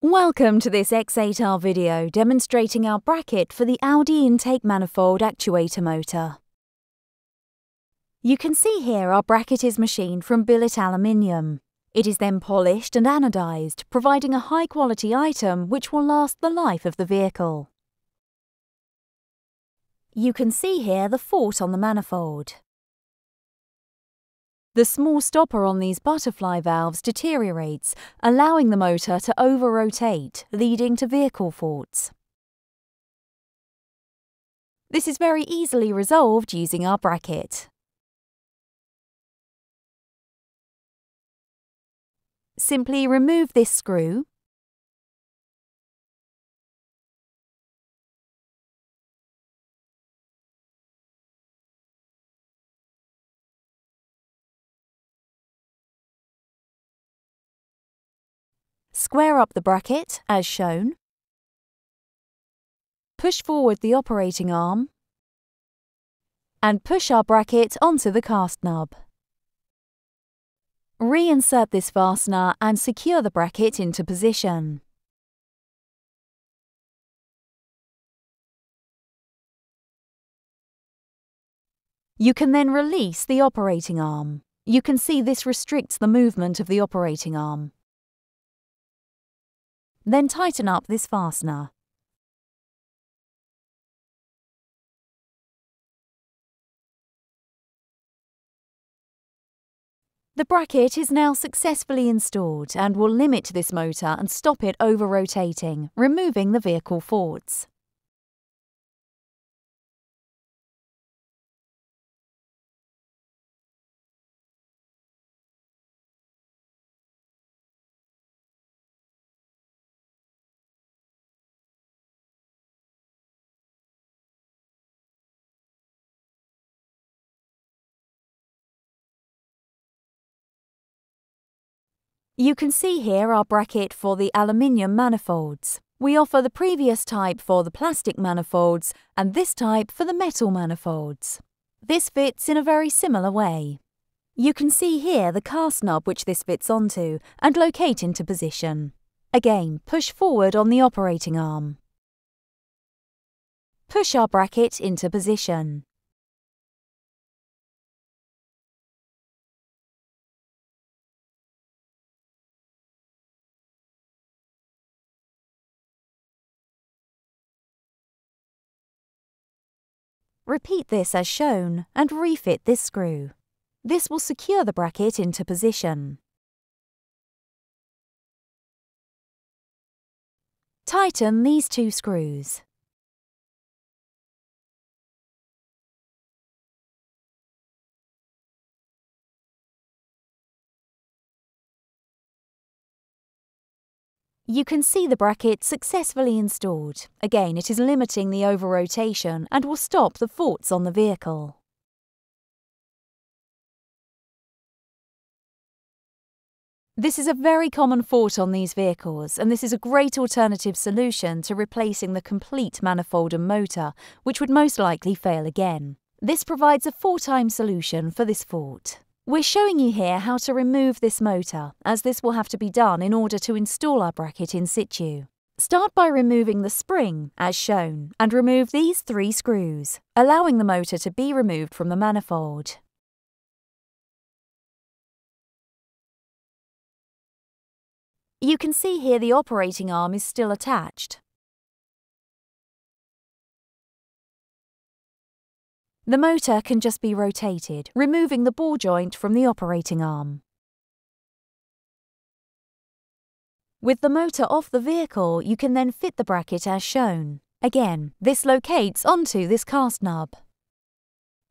Welcome to this X8R video demonstrating our bracket for the Audi intake manifold actuator motor. You can see here our bracket is machined from billet aluminium. It is then polished and anodized, providing a high quality item which will last the life of the vehicle. You can see here the fault on the manifold. The small stopper on these butterfly valves deteriorates, allowing the motor to over-rotate, leading to vehicle faults. This is very easily resolved using our bracket. Simply remove this screw Square up the bracket, as shown. Push forward the operating arm and push our bracket onto the cast nub. Reinsert this fastener and secure the bracket into position. You can then release the operating arm. You can see this restricts the movement of the operating arm. Then tighten up this fastener. The bracket is now successfully installed and will limit this motor and stop it over-rotating, removing the vehicle faults. You can see here our bracket for the aluminium manifolds. We offer the previous type for the plastic manifolds and this type for the metal manifolds. This fits in a very similar way. You can see here the cast knob which this fits onto and locate into position. Again, push forward on the operating arm. Push our bracket into position. Repeat this as shown and refit this screw. This will secure the bracket into position. Tighten these two screws. You can see the bracket successfully installed. Again, it is limiting the over-rotation and will stop the faults on the vehicle. This is a very common fault on these vehicles, and this is a great alternative solution to replacing the complete manifold and motor, which would most likely fail again. This provides a four-time solution for this fault. We're showing you here how to remove this motor, as this will have to be done in order to install our bracket in situ. Start by removing the spring, as shown, and remove these three screws, allowing the motor to be removed from the manifold. You can see here the operating arm is still attached, The motor can just be rotated, removing the ball joint from the operating arm. With the motor off the vehicle, you can then fit the bracket as shown. Again, this locates onto this cast nub.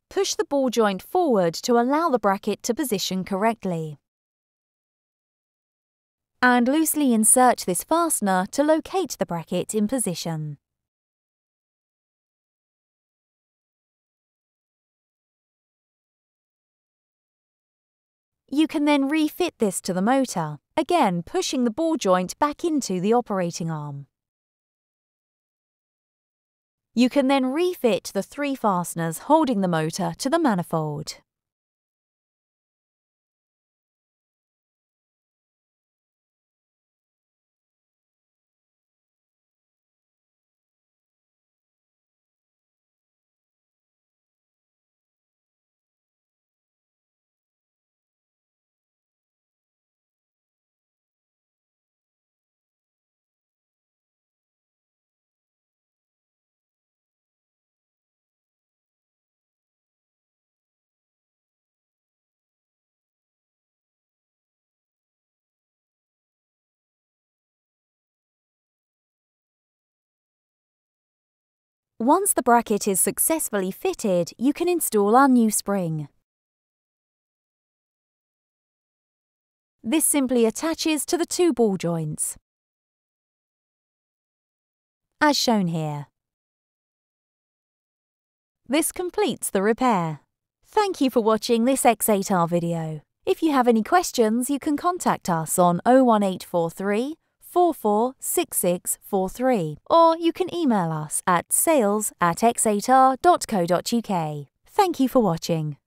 Push the ball joint forward to allow the bracket to position correctly. And loosely insert this fastener to locate the bracket in position. You can then refit this to the motor, again pushing the ball joint back into the operating arm. You can then refit the three fasteners holding the motor to the manifold. Once the bracket is successfully fitted, you can install our new spring. This simply attaches to the two ball joints. As shown here. This completes the repair. Thank you for watching this X8R video. If you have any questions, you can contact us on 01843 446643 or you can email us at sales at x8r.co.uk. Thank you for watching.